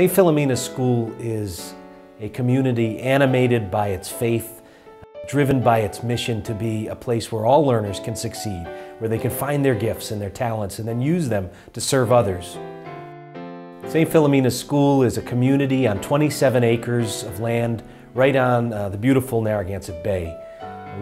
St. Philomena's School is a community animated by its faith, driven by its mission to be a place where all learners can succeed, where they can find their gifts and their talents and then use them to serve others. St. Philomena's School is a community on 27 acres of land right on uh, the beautiful Narragansett Bay.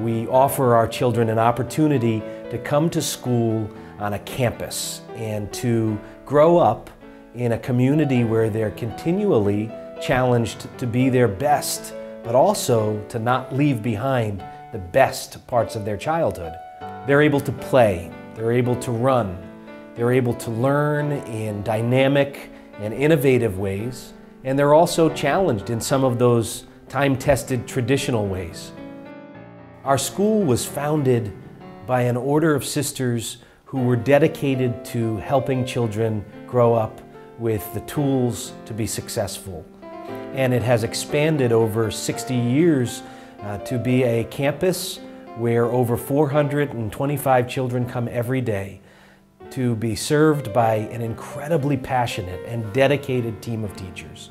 We offer our children an opportunity to come to school on a campus and to grow up in a community where they're continually challenged to be their best, but also to not leave behind the best parts of their childhood. They're able to play, they're able to run, they're able to learn in dynamic and innovative ways, and they're also challenged in some of those time-tested traditional ways. Our school was founded by an order of sisters who were dedicated to helping children grow up with the tools to be successful. And it has expanded over 60 years uh, to be a campus where over 425 children come every day to be served by an incredibly passionate and dedicated team of teachers.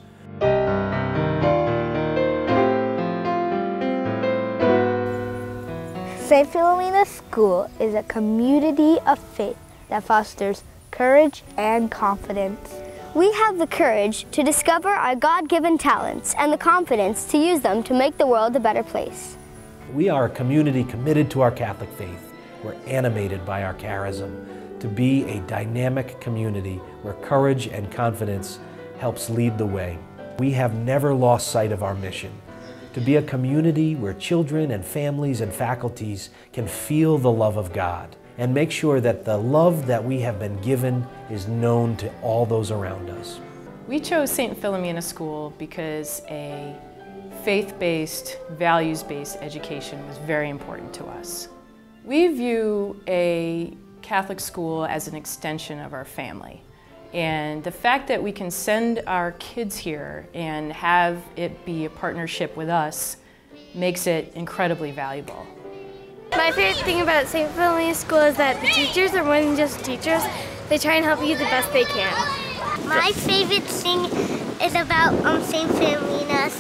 St. Philomena School is a community of faith that fosters courage and confidence. We have the courage to discover our God-given talents and the confidence to use them to make the world a better place. We are a community committed to our Catholic faith. We're animated by our charism to be a dynamic community where courage and confidence helps lead the way. We have never lost sight of our mission to be a community where children and families and faculties can feel the love of God and make sure that the love that we have been given is known to all those around us. We chose St. Philomena School because a faith-based, values-based education was very important to us. We view a Catholic school as an extension of our family. And the fact that we can send our kids here and have it be a partnership with us makes it incredibly valuable. My favorite thing about St. Philomena School is that the teachers are more than just teachers. They try and help you the best they can. My favorite thing is about um, St. Philomena's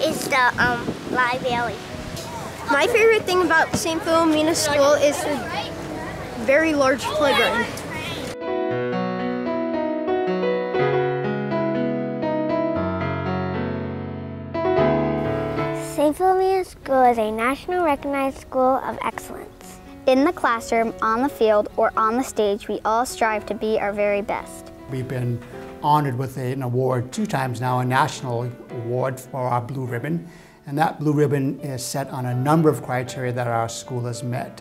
is the um, library. My favorite thing about St. Philomena School is the very large playground. St. School is a national recognized school of excellence. In the classroom, on the field, or on the stage, we all strive to be our very best. We've been honored with an award two times now, a national award for our Blue Ribbon. And that Blue Ribbon is set on a number of criteria that our school has met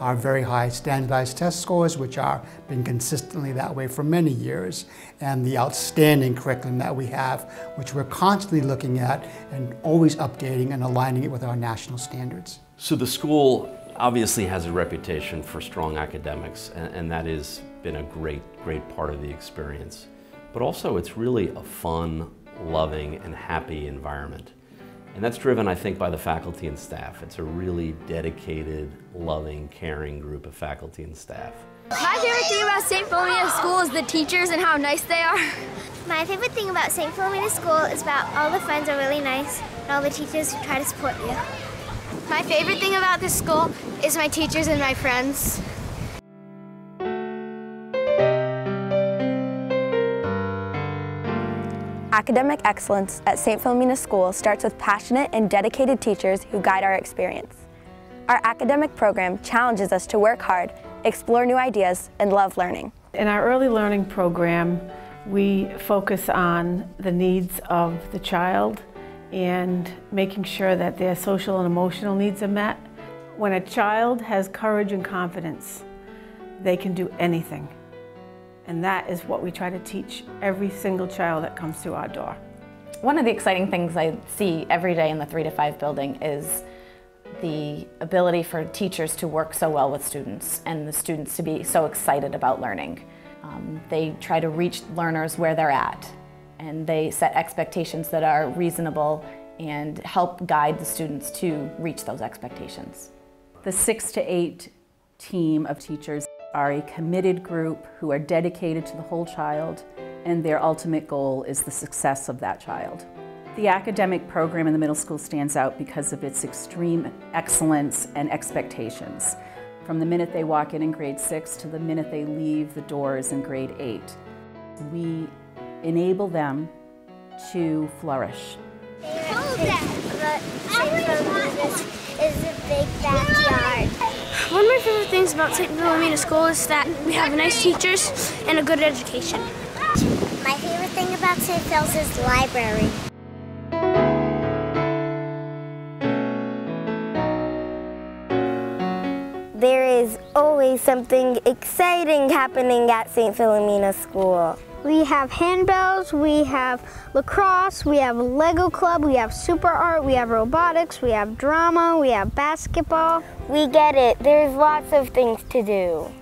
our very high standardized test scores, which are been consistently that way for many years, and the outstanding curriculum that we have, which we're constantly looking at and always updating and aligning it with our national standards. So the school obviously has a reputation for strong academics, and, and that has been a great, great part of the experience. But also it's really a fun, loving, and happy environment. And that's driven, I think, by the faculty and staff. It's a really dedicated, loving, caring group of faculty and staff. My favorite thing about St. Philomena School is the teachers and how nice they are. My favorite thing about St. Philomena School is about all the friends are really nice and all the teachers who try to support you. My favorite thing about this school is my teachers and my friends. Academic excellence at St. Philomena School starts with passionate and dedicated teachers who guide our experience. Our academic program challenges us to work hard, explore new ideas, and love learning. In our early learning program, we focus on the needs of the child and making sure that their social and emotional needs are met. When a child has courage and confidence, they can do anything. And that is what we try to teach every single child that comes through our door. One of the exciting things I see every day in the 3 to 5 building is the ability for teachers to work so well with students and the students to be so excited about learning. Um, they try to reach learners where they're at and they set expectations that are reasonable and help guide the students to reach those expectations. The six to eight team of teachers are a committed group who are dedicated to the whole child and their ultimate goal is the success of that child. The academic program in the middle school stands out because of its extreme excellence and expectations. From the minute they walk in in grade six to the minute they leave the doors in grade eight. We enable them to flourish. is a big backyard. One of my favorite things about St. Philomena School is that we have nice teachers and a good education. My favorite thing about St. Phil's is the library. There is always something exciting happening at St. Philomena School. We have handbells, we have lacrosse, we have Lego Club, we have super art, we have robotics, we have drama, we have basketball. We get it, there's lots of things to do.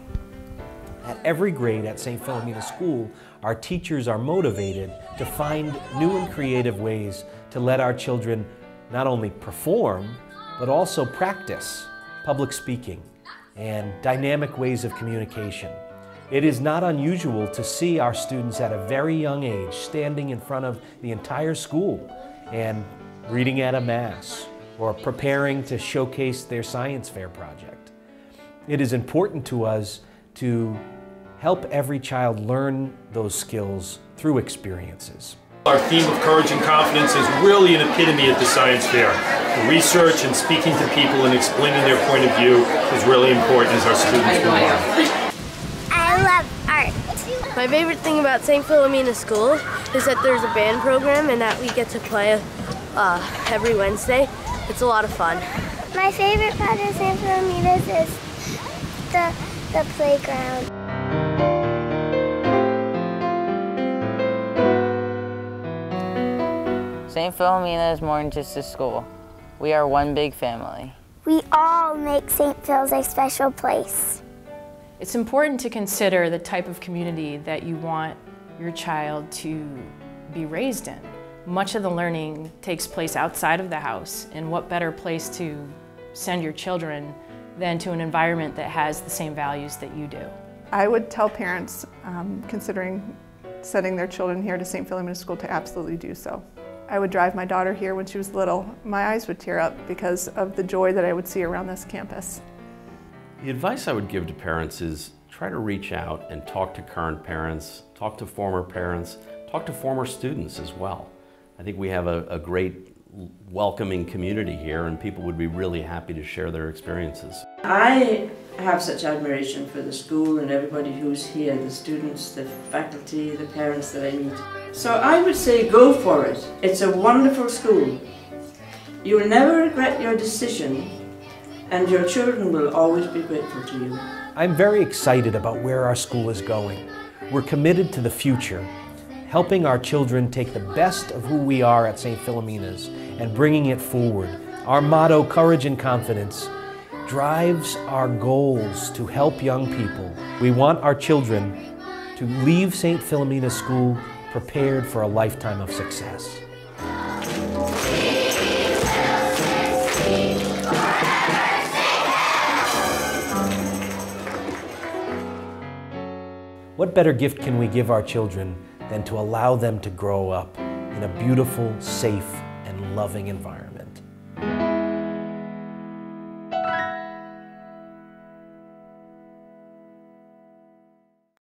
At every grade at St. Philomena School, our teachers are motivated to find new and creative ways to let our children not only perform, but also practice public speaking and dynamic ways of communication. It is not unusual to see our students at a very young age standing in front of the entire school and reading at a mass or preparing to showcase their science fair project. It is important to us to help every child learn those skills through experiences. Our theme of courage and confidence is really an epitome at the science fair. The research and speaking to people and explaining their point of view is really important as our students move on. I love art. My favorite thing about St. Philomena School is that there's a band program and that we get to play uh, every Wednesday. It's a lot of fun. My favorite part of St. Philomena's is the, the playground. St. Philomena is more than just a school. We are one big family. We all make St. Phil's a special place. It's important to consider the type of community that you want your child to be raised in. Much of the learning takes place outside of the house, and what better place to send your children than to an environment that has the same values that you do. I would tell parents um, considering sending their children here to St. Philomena School to absolutely do so. I would drive my daughter here when she was little. My eyes would tear up because of the joy that I would see around this campus. The advice I would give to parents is try to reach out and talk to current parents, talk to former parents, talk to former students as well. I think we have a, a great welcoming community here and people would be really happy to share their experiences. I have such admiration for the school and everybody who's here, the students, the faculty, the parents that I meet. So I would say go for it. It's a wonderful school. You will never regret your decision and your children will always be grateful to you. I'm very excited about where our school is going. We're committed to the future, helping our children take the best of who we are at St. Philomena's and bringing it forward. Our motto, Courage and Confidence, drives our goals to help young people. We want our children to leave St. Philomena School prepared for a lifetime of success. What better gift can we give our children than to allow them to grow up in a beautiful, safe, and loving environment?